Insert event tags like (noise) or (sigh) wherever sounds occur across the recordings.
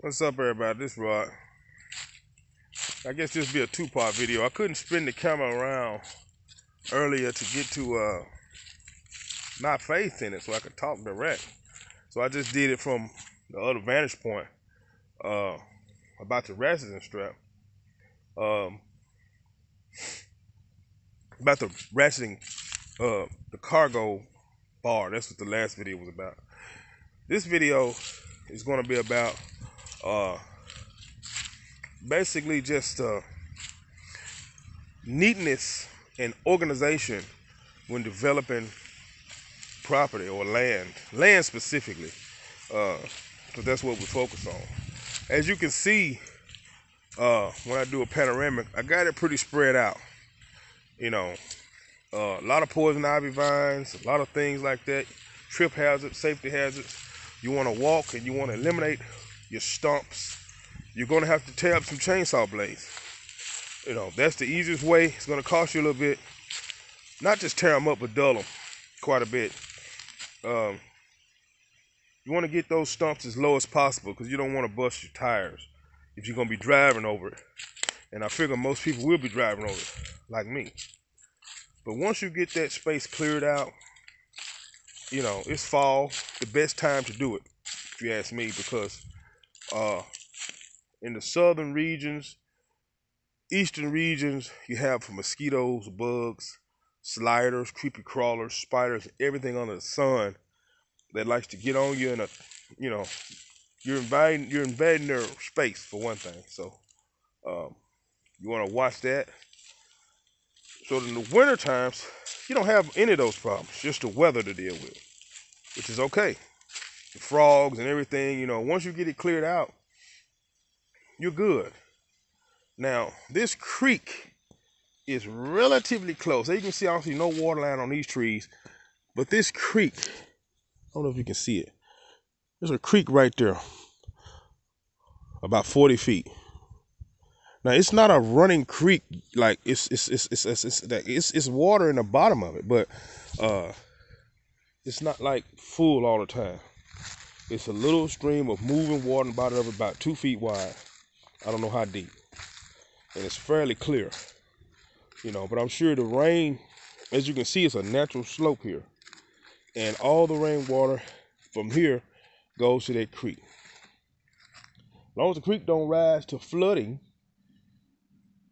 What's up, everybody? This Rod. I guess this be a two-part video. I couldn't spin the camera around earlier to get to uh, my face in it so I could talk direct. So I just did it from the other vantage point uh, about the ratcheting strap. Um, about the ratcheting uh, the cargo bar. That's what the last video was about. This video is going to be about uh, basically just uh, neatness and organization when developing property or land, land specifically, because uh, that's what we focus on. As you can see, uh, when I do a panoramic, I got it pretty spread out. You know, uh, a lot of poison ivy vines, a lot of things like that, trip hazards, safety hazards. You want to walk and you want to eliminate your stumps. You're going to have to tear up some chainsaw blades. You know, that's the easiest way. It's going to cost you a little bit. Not just tear them up, but dull them quite a bit. Um, you want to get those stumps as low as possible because you don't want to bust your tires if you're going to be driving over it. And I figure most people will be driving over it, like me. But once you get that space cleared out, you know, it's fall, the best time to do it, if you ask me, because uh, in the southern regions, eastern regions, you have mosquitoes, bugs, sliders, creepy crawlers, spiders, everything under the sun that likes to get on you and, a, you know, you're invading, you're invading their space for one thing. So um, you want to watch that. So in the winter times, you don't have any of those problems, just the weather to deal with, which is okay. Frogs and everything, you know, once you get it cleared out, you're good. Now, this creek is relatively close. You can see, obviously no water line on these trees, but this creek, I don't know if you can see it. There's a creek right there, about 40 feet. Now it's not a running creek like it's it's it's it's it's it's, it's, it's water in the bottom of it, but uh, it's not like full all the time. It's a little stream of moving water of it, about two feet wide. I don't know how deep, and it's fairly clear, you know. But I'm sure the rain, as you can see, it's a natural slope here, and all the rainwater from here goes to that creek. As long as the creek don't rise to flooding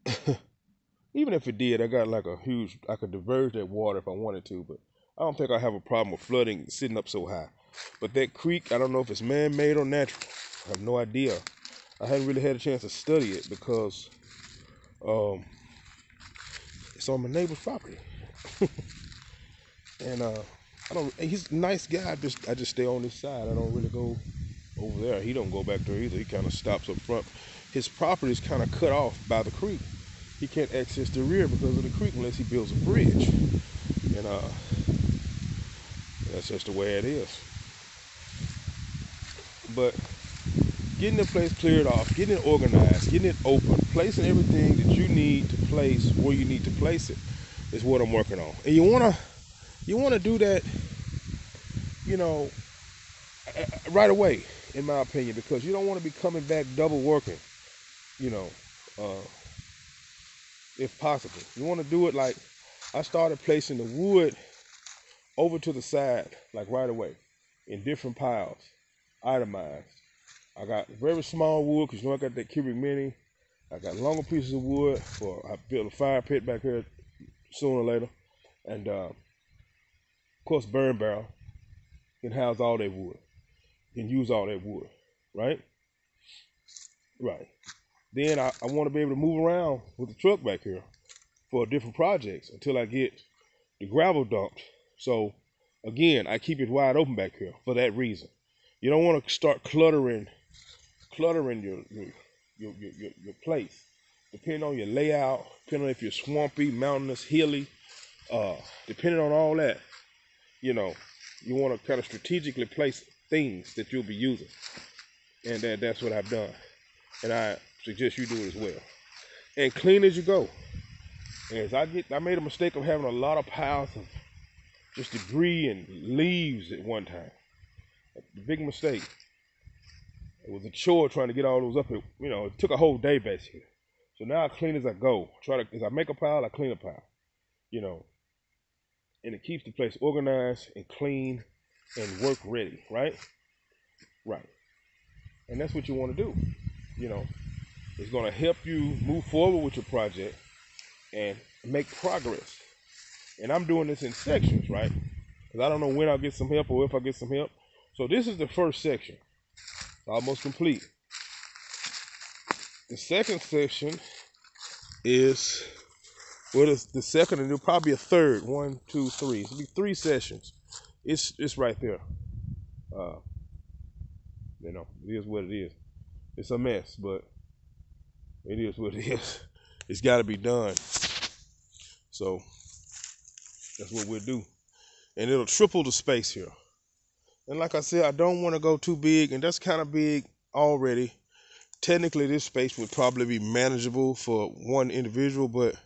(laughs) even if it did, I got like a huge, I could diverge that water if I wanted to, but I don't think I have a problem with flooding sitting up so high. But that creek, I don't know if it's man-made or natural. I have no idea. I haven't really had a chance to study it because um, it's on my neighbor's property. (laughs) and uh, I don't. He's a nice guy. I just I just stay on this side. I don't really go over there. He don't go back there either. He kind of stops up front. His property is kind of cut off by the creek he can't access the rear because of the creek unless he builds a bridge. And uh, that's just the way it is. But getting the place cleared off, getting it organized, getting it open, placing everything that you need to place where you need to place it is what I'm working on. And you wanna you wanna do that, you know, right away, in my opinion, because you don't want to be coming back double working, you know. Uh, if possible. You want to do it like I started placing the wood over to the side, like right away, in different piles, itemized. I got very small wood because you know I got that cubic mini. I got longer pieces of wood for I built a fire pit back here sooner or later, and uh, of course burn barrel can house all that wood, can use all that wood, right? Right then I, I want to be able to move around with the truck back here for different projects until I get the gravel dumped. So again, I keep it wide open back here for that reason. You don't want to start cluttering, cluttering your your your, your, your place. Depending on your layout, depending on if you're swampy, mountainous, hilly, uh, depending on all that, you know, you want to kind of strategically place things that you'll be using. And that, that's what I've done. And I suggest you do it as well. And clean as you go. As I get, I made a mistake of having a lot of piles of just debris and leaves at one time. Big mistake. It was a chore trying to get all those up. It, you know, it took a whole day basically. So now I clean as I go. Try to as I make a pile, I clean a pile. You know, and it keeps the place organized and clean and work ready. Right, right. And that's what you want to do. You know, it's going to help you move forward with your project and make progress. And I'm doing this in sections, right? Because I don't know when I'll get some help or if I get some help. So this is the first section, It's almost complete. The second section is what is the second and probably a third. One, two, three. It'll be three sessions. It's it's right there. Uh, you know, it is what it is. It's a mess, but it is what it (laughs) is. It's got to be done. So that's what we'll do. And it'll triple the space here. And like I said, I don't want to go too big, and that's kind of big already. Technically, this space would probably be manageable for one individual, but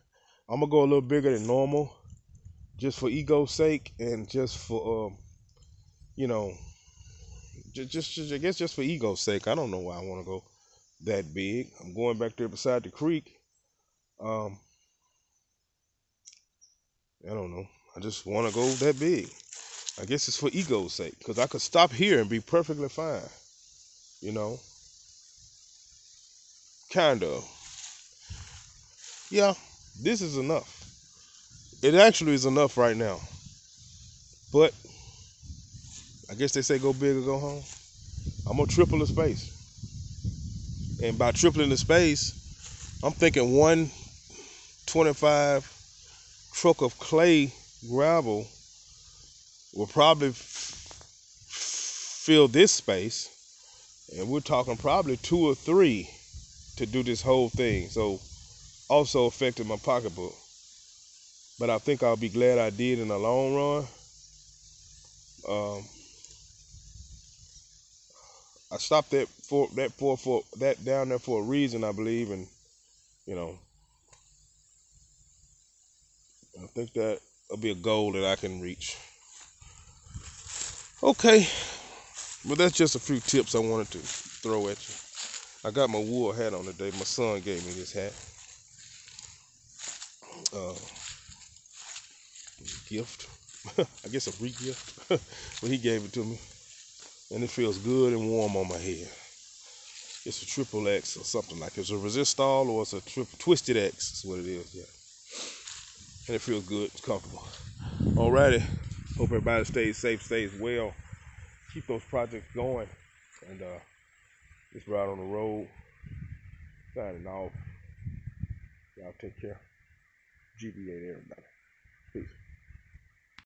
I'm gonna go a little bigger than normal, just for ego's sake, and just for, um, you know, just, just, just I guess just for ego's sake. I don't know why I want to go that big. I'm going back there beside the creek. Um, I don't know. I just want to go that big. I guess it's for ego's sake, because I could stop here and be perfectly fine. You know, kind of. Yeah, this is enough. It actually is enough right now. But I guess they say go big or go home. I'm gonna triple the space. And by tripling the space, I'm thinking 125 truck of clay gravel will probably f- fill this space. And we're talking probably two or three to do this whole thing. So also affected my pocketbook. But I think I'll be glad I did in the long run. Um, I stopped that for that for for that down there for a reason, I believe, and you know, I think that will be a goal that I can reach. Okay, but that's just a few tips I wanted to throw at you. I got my wool hat on today. My son gave me this hat. Uh, gift. (laughs) I guess a free gift. (laughs) but he gave it to me and it feels good and warm on my head. It's a triple X or something like it. It's a resistol or it's a triple twisted X is what it is, yeah. And it feels good, it's comfortable. Alrighty. Hope everybody stays safe, stays well. Keep those projects going. And uh it's right on the road. Signing off. Y'all take care. GBA to everybody. Peace.